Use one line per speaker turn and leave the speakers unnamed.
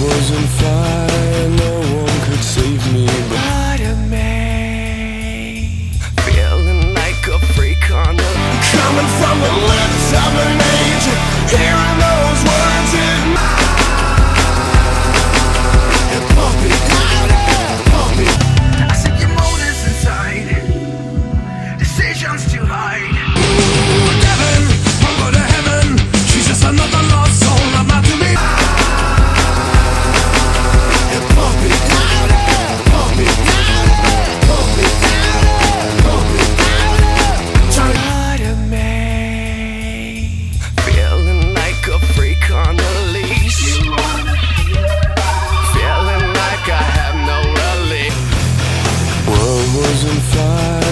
World was on fire, World was